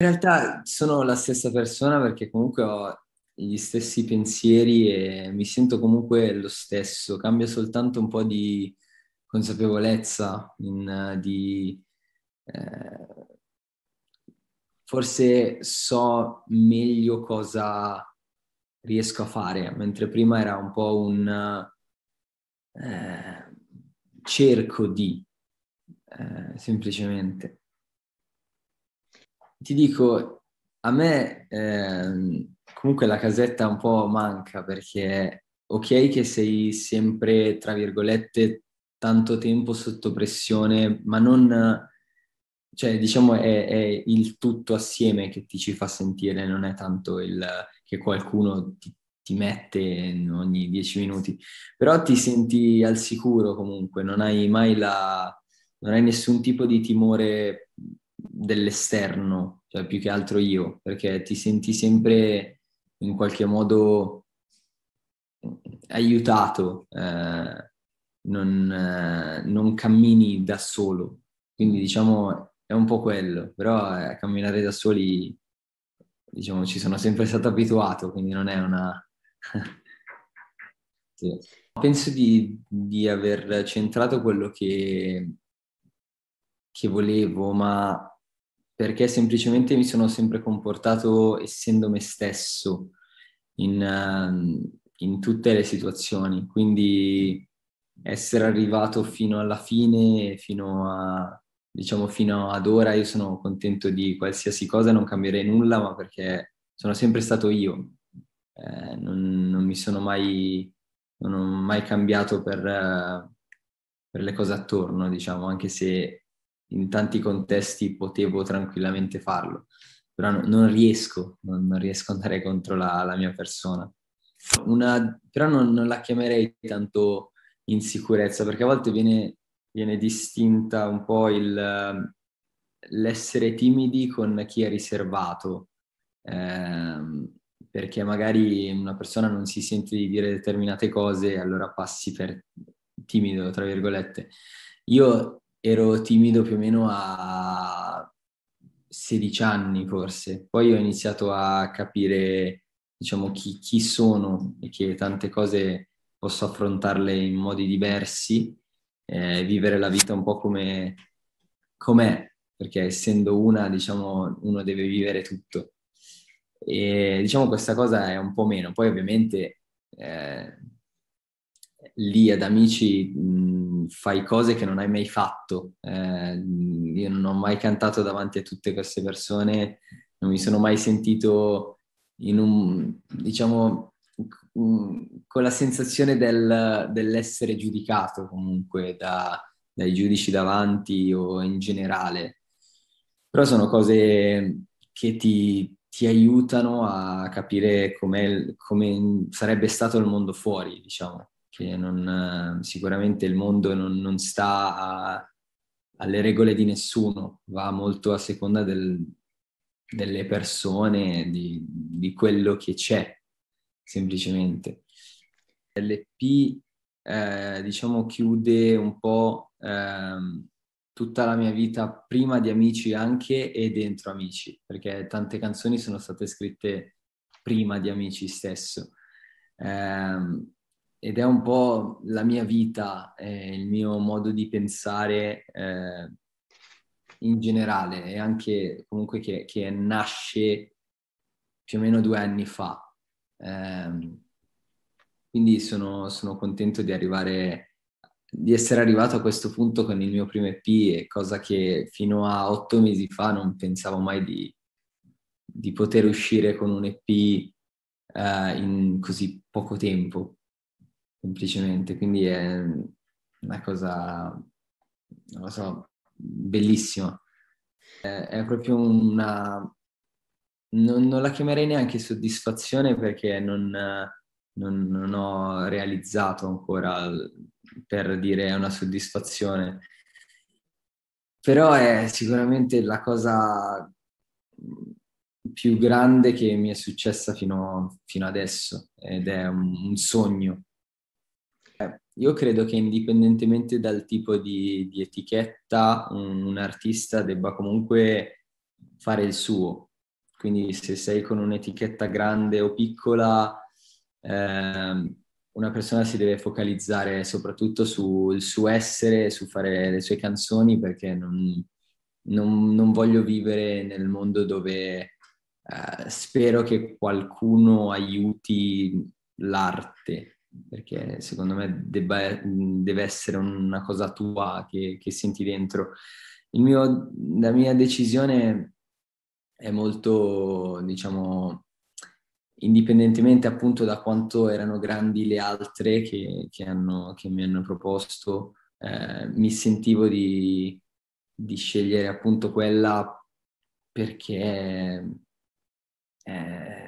In realtà sono la stessa persona perché comunque ho gli stessi pensieri e mi sento comunque lo stesso, cambia soltanto un po' di consapevolezza, in, di, eh, forse so meglio cosa riesco a fare, mentre prima era un po' un eh, cerco di, eh, semplicemente. Ti dico, a me eh, comunque la casetta un po' manca perché ok che sei sempre, tra virgolette, tanto tempo sotto pressione, ma non, cioè diciamo è, è, il tutto assieme che ti ci fa sentire, non è tanto il che qualcuno ti, ti mette ogni dieci minuti, però ti senti al sicuro comunque, non hai mai la, non hai nessun tipo di timore dell'esterno, cioè più che altro io, perché ti senti sempre in qualche modo aiutato, eh, non, eh, non, cammini da solo. Quindi diciamo è un po' quello, però eh, camminare da soli diciamo ci sono sempre stato abituato, quindi non è una... sì. Penso di, di, aver centrato quello che, che volevo, ma perché semplicemente mi sono sempre comportato essendo me stesso in, uh, in tutte le situazioni. Quindi essere arrivato fino alla fine, fino a diciamo fino ad ora io sono contento di qualsiasi cosa, non cambierei nulla, ma perché sono sempre stato io. Eh, non, non, mi sono mai, non mai cambiato per, uh, per le cose attorno, diciamo, anche se in tanti contesti potevo tranquillamente farlo, però no, non riesco, non, non, riesco ad andare contro la, la mia persona. Una, però non, non, la chiamerei tanto insicurezza, perché a volte viene, viene distinta un po' il, l'essere timidi con chi è riservato, eh, perché magari una persona non si sente di dire determinate cose e allora passi per timido, tra virgolette. Io ero timido più o meno a 16 anni forse, poi ho iniziato a capire diciamo chi, chi sono e che tante cose posso affrontarle in modi diversi, eh, vivere la vita un po' come com'è, perché essendo una, diciamo, uno deve vivere tutto. E diciamo questa cosa è un po' meno. Poi ovviamente eh, lì ad amici mh, fai cose che non hai mai fatto. Eh, io non ho mai cantato davanti a tutte queste persone, non mi sono mai sentito in un, diciamo, con la sensazione del, dell'essere giudicato comunque da, dai giudici davanti o in generale. Però sono cose che ti, ti aiutano a capire come sarebbe stato il mondo fuori, diciamo che non, sicuramente il mondo non, non sta a, alle regole di nessuno, va molto a seconda del, delle persone, di, di, quello che c'è, semplicemente. L'EP, eh, diciamo, chiude un po' eh, tutta la mia vita prima di Amici anche e dentro Amici, perché tante canzoni sono state scritte prima di Amici stesso. Eh, ed è un po' la mia vita, eh, il mio modo di pensare eh, in generale e anche comunque che, che, nasce più o meno due anni fa. Eh, quindi sono, sono, contento di arrivare, di essere arrivato a questo punto con il mio primo EP, cosa che fino a otto mesi fa non pensavo mai di, di poter uscire con un EP eh, in così poco tempo semplicemente, quindi è una cosa, non lo so, bellissima. È, è proprio una... Non, non, la chiamerei neanche soddisfazione perché non, non, non ho realizzato ancora per dire è una soddisfazione, però è sicuramente la cosa più grande che mi è successa fino, fino adesso ed è un, un sogno io credo che indipendentemente dal tipo di, di etichetta, un, un, artista debba comunque fare il suo, quindi se sei con un'etichetta grande o piccola, eh, una persona si deve focalizzare soprattutto sul suo essere, su fare le sue canzoni, perché non, non, non voglio vivere nel mondo dove eh, spero che qualcuno aiuti l'arte, perché secondo me debba, deve essere una cosa tua che, che senti dentro. Mio, la mia decisione è molto, diciamo, indipendentemente appunto da quanto erano grandi le altre che, che, hanno, che mi hanno proposto, eh, mi sentivo di, di, scegliere appunto quella perché è,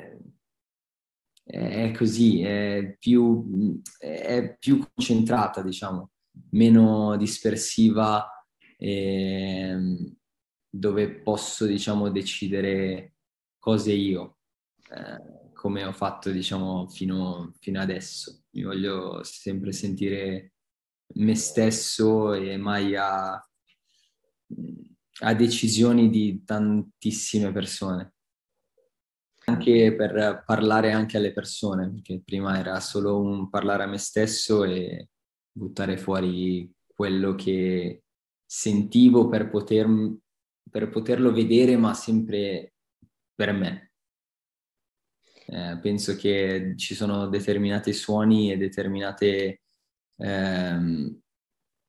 è così, è più, è più concentrata, diciamo, meno dispersiva. E, dove posso, diciamo, decidere cose io, eh, come ho fatto, diciamo, fino, fino adesso. Mi voglio sempre sentire me stesso e mai a, a decisioni di tantissime persone. Anche per parlare anche alle persone, perché prima era solo un parlare a me stesso e buttare fuori quello che sentivo per poter per poterlo vedere, ma sempre per me. Eh, penso che ci sono determinati suoni e determinate eh,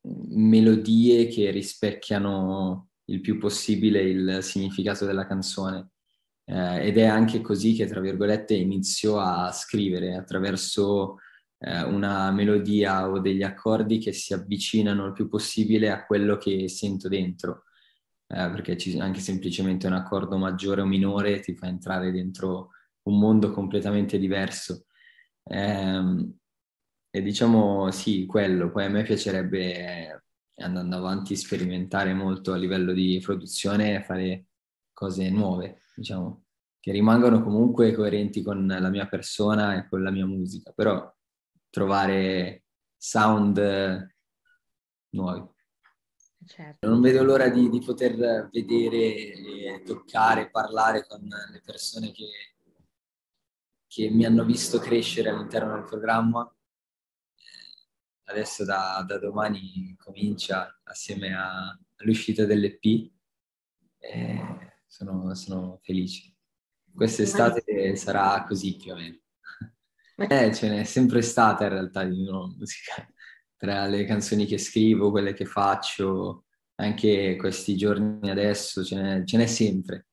melodie che rispecchiano il più possibile il significato della canzone. Eh, ed è anche così che, tra virgolette, inizio a scrivere attraverso eh, una melodia o degli accordi che si avvicinano il più possibile a quello che sento dentro eh, perché ci, anche semplicemente un accordo maggiore o minore ti fa entrare dentro un mondo completamente diverso. Eh, e diciamo sì, quello. Poi a me piacerebbe, andando avanti, sperimentare molto a livello di produzione e fare cose nuove, diciamo, che rimangano comunque coerenti con la mia persona e con la mia musica, però trovare sound nuovi. Certo. Non vedo l'ora di, di, poter vedere, toccare, parlare con le persone che, che mi hanno visto crescere all'interno del programma. Adesso da, da domani comincia assieme a, all'uscita dell'EP. Sono, sono felice. Quest'estate sarà così più o meno. Eh, ce n'è sempre stata in realtà di nuova musica tra le canzoni che scrivo, quelle che faccio, anche questi giorni adesso, ce n'è, ce n'è sempre.